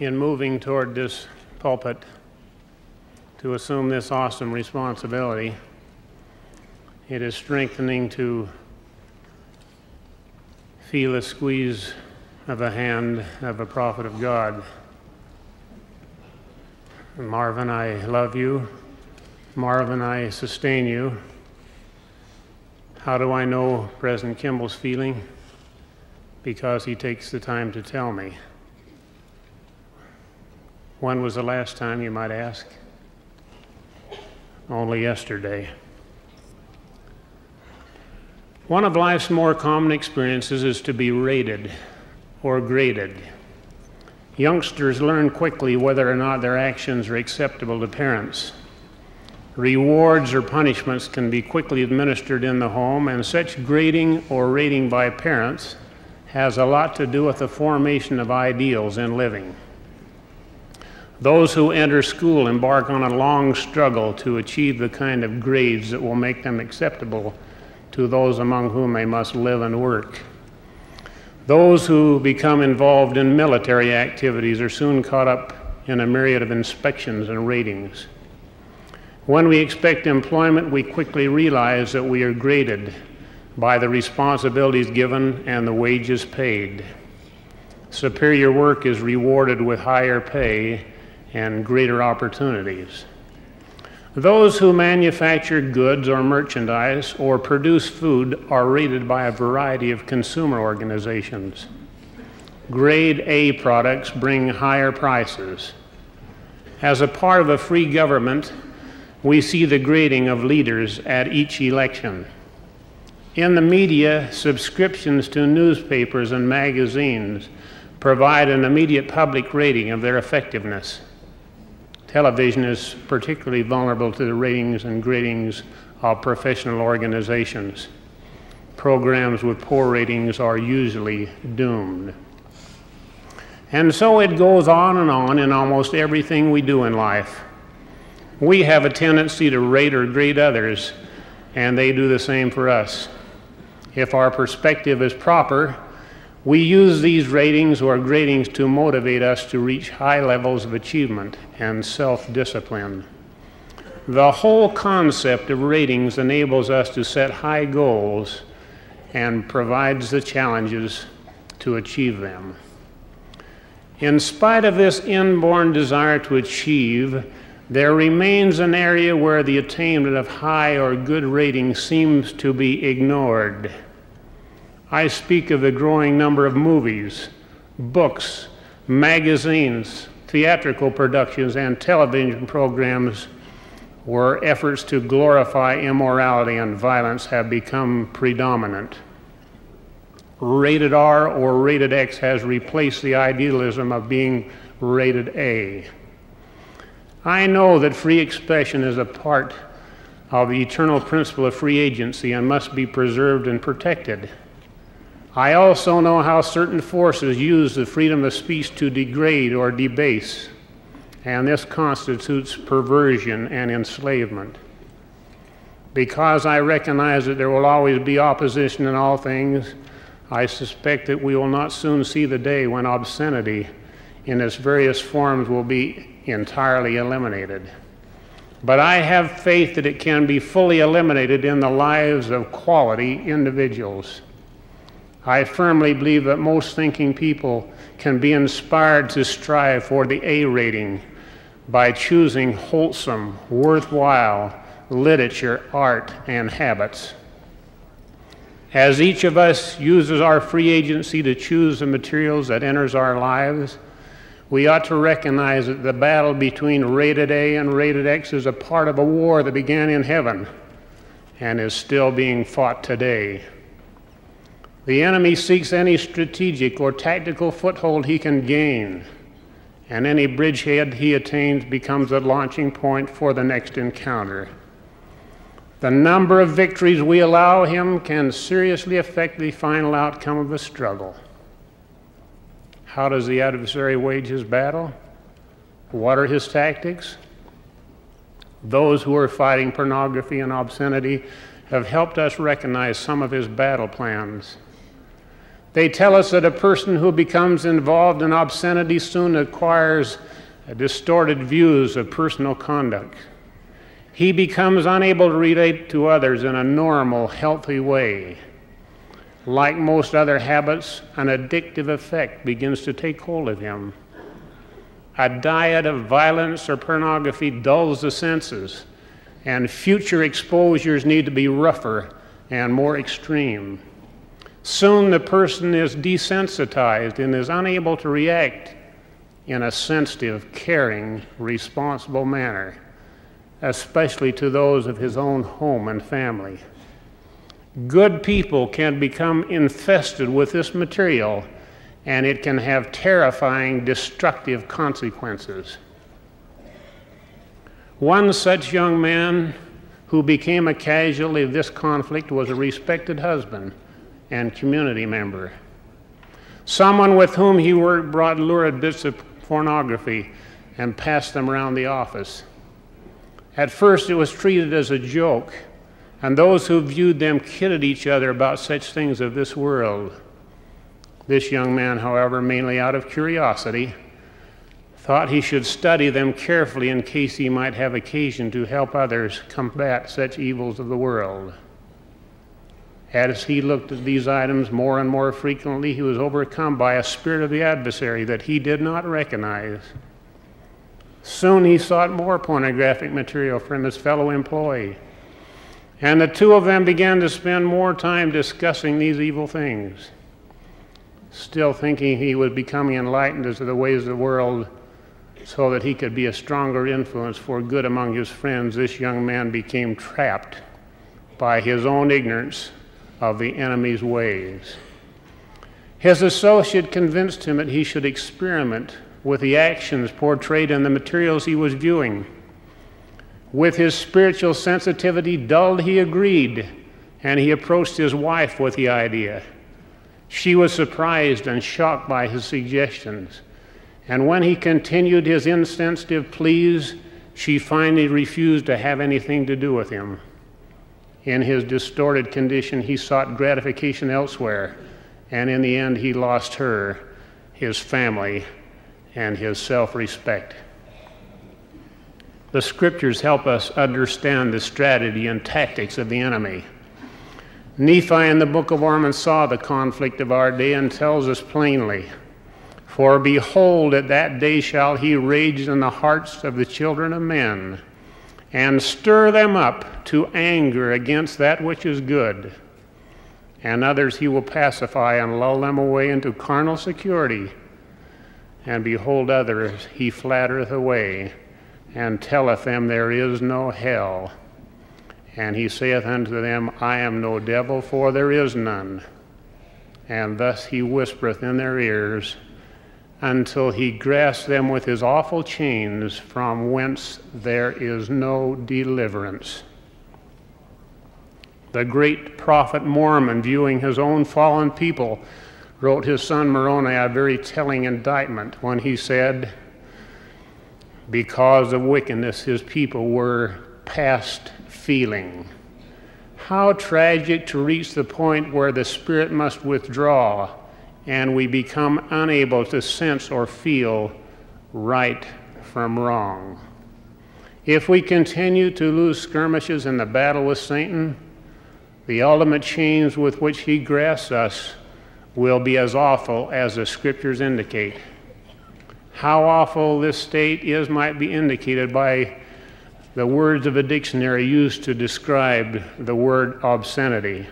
in moving toward this pulpit to assume this awesome responsibility. It is strengthening to feel a squeeze of a hand of a prophet of God. Marvin, I love you. Marvin, I sustain you. How do I know President Kimball's feeling? Because he takes the time to tell me. When was the last time, you might ask? Only yesterday. One of life's more common experiences is to be rated or graded. Youngsters learn quickly whether or not their actions are acceptable to parents. Rewards or punishments can be quickly administered in the home, and such grading or rating by parents has a lot to do with the formation of ideals in living. Those who enter school embark on a long struggle to achieve the kind of grades that will make them acceptable to those among whom they must live and work. Those who become involved in military activities are soon caught up in a myriad of inspections and ratings. When we expect employment, we quickly realize that we are graded by the responsibilities given and the wages paid. Superior work is rewarded with higher pay and greater opportunities. Those who manufacture goods or merchandise or produce food are rated by a variety of consumer organizations. Grade A products bring higher prices. As a part of a free government, we see the grading of leaders at each election. In the media, subscriptions to newspapers and magazines provide an immediate public rating of their effectiveness. Television is particularly vulnerable to the ratings and gradings of professional organizations. Programs with poor ratings are usually doomed. And so it goes on and on in almost everything we do in life. We have a tendency to rate or grade others, and they do the same for us. If our perspective is proper, we use these ratings or gradings to motivate us to reach high levels of achievement and self discipline. The whole concept of ratings enables us to set high goals and provides the challenges to achieve them. In spite of this inborn desire to achieve, there remains an area where the attainment of high or good ratings seems to be ignored. I speak of the growing number of movies, books, magazines, theatrical productions, and television programs where efforts to glorify immorality and violence have become predominant. Rated R or rated X has replaced the idealism of being rated A. I know that free expression is a part of the eternal principle of free agency and must be preserved and protected. I also know how certain forces use the freedom of speech to degrade or debase, and this constitutes perversion and enslavement. Because I recognize that there will always be opposition in all things, I suspect that we will not soon see the day when obscenity in its various forms will be entirely eliminated. But I have faith that it can be fully eliminated in the lives of quality individuals. I firmly believe that most thinking people can be inspired to strive for the A rating by choosing wholesome, worthwhile literature, art, and habits. As each of us uses our free agency to choose the materials that enters our lives, we ought to recognize that the battle between rated A and rated X is a part of a war that began in heaven and is still being fought today. The enemy seeks any strategic or tactical foothold he can gain, and any bridgehead he attains becomes a launching point for the next encounter. The number of victories we allow him can seriously affect the final outcome of the struggle. How does the adversary wage his battle? What are his tactics? Those who are fighting pornography and obscenity have helped us recognize some of his battle plans. They tell us that a person who becomes involved in obscenity soon acquires distorted views of personal conduct. He becomes unable to relate to others in a normal, healthy way. Like most other habits, an addictive effect begins to take hold of him. A diet of violence or pornography dulls the senses, and future exposures need to be rougher and more extreme. Soon the person is desensitized and is unable to react in a sensitive, caring, responsible manner, especially to those of his own home and family. Good people can become infested with this material and it can have terrifying, destructive consequences. One such young man who became a casualty of this conflict was a respected husband and community member. Someone with whom he worked brought lurid bits of pornography and passed them around the office. At first, it was treated as a joke, and those who viewed them kidded each other about such things of this world. This young man, however, mainly out of curiosity, thought he should study them carefully in case he might have occasion to help others combat such evils of the world. As he looked at these items more and more frequently, he was overcome by a spirit of the adversary that he did not recognize. Soon he sought more pornographic material from his fellow employee, and the two of them began to spend more time discussing these evil things still thinking he was becoming enlightened as to the ways of the world so that he could be a stronger influence for good among his friends, this young man became trapped by his own ignorance of the enemy's ways. His associate convinced him that he should experiment with the actions portrayed in the materials he was viewing. With his spiritual sensitivity dulled, he agreed, and he approached his wife with the idea. She was surprised and shocked by his suggestions. And when he continued his insensitive pleas, she finally refused to have anything to do with him. In his distorted condition, he sought gratification elsewhere, and in the end, he lost her, his family, and his self respect. The scriptures help us understand the strategy and tactics of the enemy. Nephi in the book of Mormon saw the conflict of our day and tells us plainly For behold, at that day shall he rage in the hearts of the children of men, and stir them up to anger against that which is good. And others he will pacify and lull them away into carnal security. And behold, others he flattereth away, and telleth them there is no hell and he saith unto them, I am no devil, for there is none. And thus he whispereth in their ears until he grasp them with his awful chains, from whence there is no deliverance. The great prophet Mormon, viewing his own fallen people, wrote his son Moroni a very telling indictment when he said, Because of wickedness his people were past feeling. How tragic to reach the point where the Spirit must withdraw and we become unable to sense or feel right from wrong. If we continue to lose skirmishes in the battle with Satan, the ultimate chains with which he grasps us will be as awful as the scriptures indicate. How awful this state is might be indicated by the words of a dictionary used to describe the word obscenity.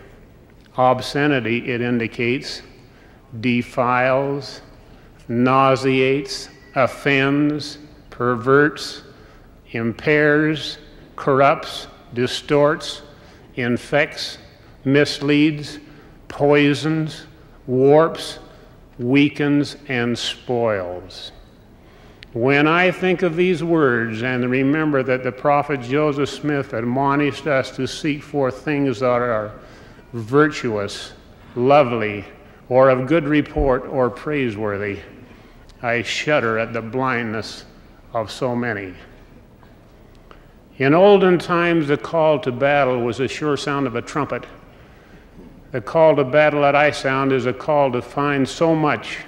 Obscenity, it indicates, defiles, nauseates, offends, perverts, impairs, corrupts, distorts, infects, misleads, poisons, warps, weakens, and spoils. When I think of these words and remember that the prophet Joseph Smith admonished us to seek for things that are virtuous, lovely, or of good report or praiseworthy, I shudder at the blindness of so many. In olden times, the call to battle was the sure sound of a trumpet. The call to battle that I sound is a call to find so much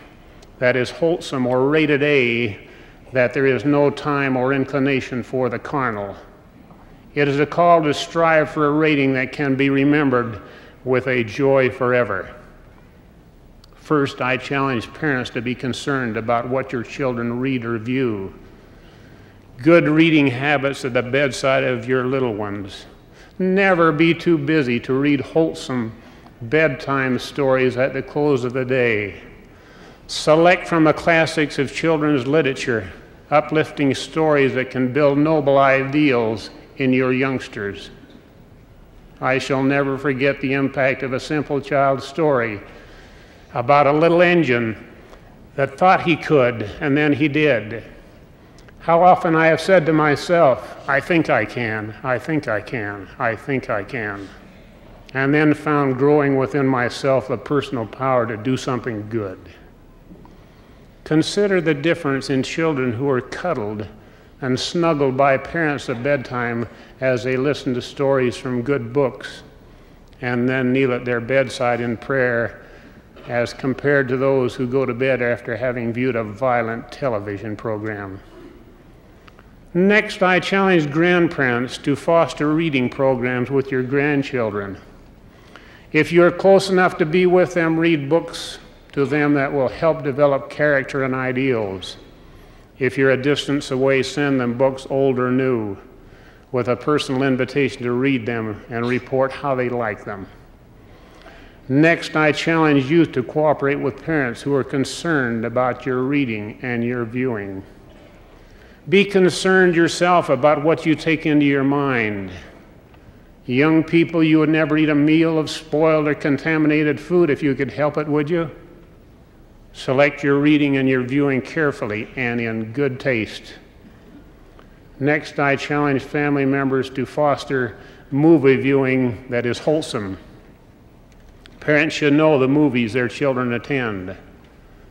that is wholesome or rated A that there is no time or inclination for the carnal. It is a call to strive for a rating that can be remembered with a joy forever. First, I challenge parents to be concerned about what your children read or view. Good reading habits at the bedside of your little ones. Never be too busy to read wholesome bedtime stories at the close of the day. Select from the classics of children's literature uplifting stories that can build noble ideals in your youngsters. I shall never forget the impact of a simple child's story about a little engine that thought he could and then he did. How often I have said to myself, I think I can, I think I can, I think I can, and then found growing within myself the personal power to do something good. Consider the difference in children who are cuddled and snuggled by parents at bedtime as they listen to stories from good books and then kneel at their bedside in prayer as compared to those who go to bed after having viewed a violent television program. Next, I challenge grandparents to foster reading programs with your grandchildren. If you're close enough to be with them, read books to them that will help develop character and ideals. If you're a distance away, send them books old or new with a personal invitation to read them and report how they like them. Next, I challenge youth to cooperate with parents who are concerned about your reading and your viewing. Be concerned yourself about what you take into your mind. Young people, you would never eat a meal of spoiled or contaminated food if you could help it, would you? Select your reading and your viewing carefully and in good taste. Next, I challenge family members to foster movie viewing that is wholesome. Parents should know the movies their children attend.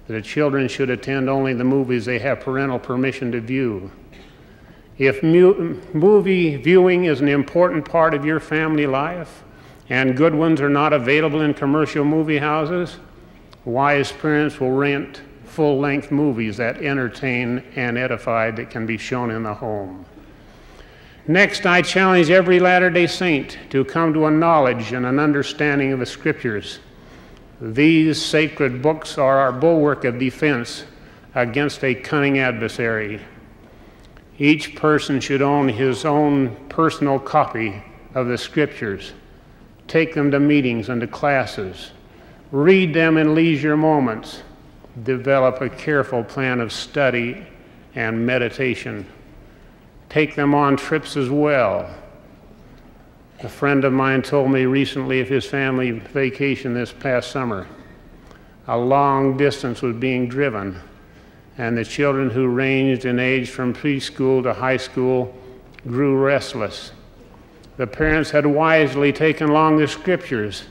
The children should attend only the movies they have parental permission to view. If mu- movie viewing is an important part of your family life and good ones are not available in commercial movie houses, Wise parents will rent full length movies that entertain and edify that can be shown in the home. Next, I challenge every Latter day Saint to come to a knowledge and an understanding of the Scriptures. These sacred books are our bulwark of defense against a cunning adversary. Each person should own his own personal copy of the Scriptures, take them to meetings and to classes Read them in leisure moments. Develop a careful plan of study and meditation. Take them on trips as well. A friend of mine told me recently of his family vacation this past summer. A long distance was being driven, and the children who ranged in age from preschool to high school grew restless. The parents had wisely taken along the scriptures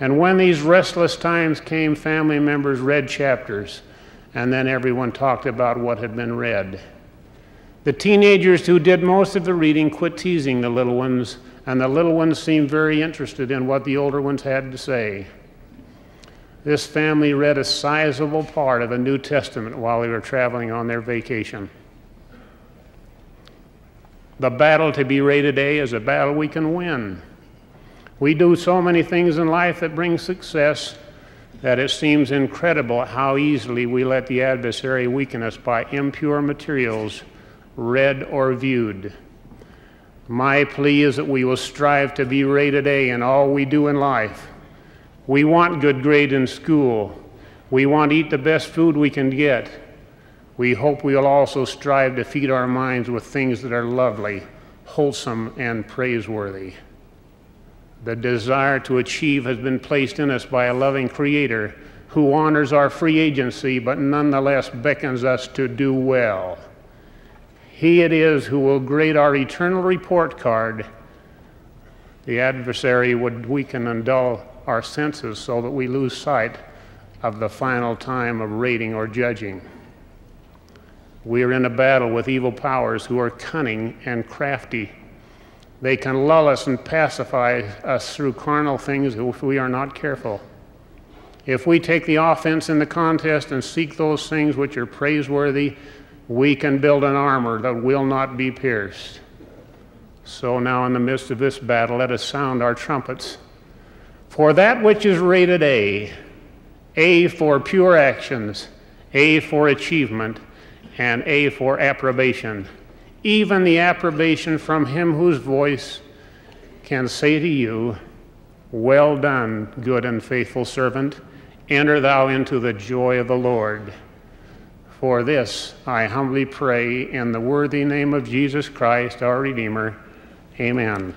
and when these restless times came, family members read chapters, and then everyone talked about what had been read. The teenagers who did most of the reading quit teasing the little ones, and the little ones seemed very interested in what the older ones had to say. This family read a sizable part of the New Testament while they were traveling on their vacation. The battle to be rated A is a battle we can win. We do so many things in life that bring success that it seems incredible how easily we let the adversary weaken us by impure materials read or viewed. My plea is that we will strive to be rated A in all we do in life. We want good grade in school. We want to eat the best food we can get. We hope we will also strive to feed our minds with things that are lovely, wholesome, and praiseworthy. The desire to achieve has been placed in us by a loving Creator who honors our free agency but nonetheless beckons us to do well. He it is who will grade our eternal report card. The adversary would weaken and dull our senses so that we lose sight of the final time of rating or judging. We are in a battle with evil powers who are cunning and crafty They can lull us and pacify us through carnal things if we are not careful. If we take the offense in the contest and seek those things which are praiseworthy, we can build an armor that will not be pierced. So now, in the midst of this battle, let us sound our trumpets. For that which is rated A, A for pure actions, A for achievement, and A for approbation, even the approbation from him whose voice can say to you, Well done, good and faithful servant, enter thou into the joy of the Lord. For this I humbly pray in the worthy name of Jesus Christ, our Redeemer. Amen.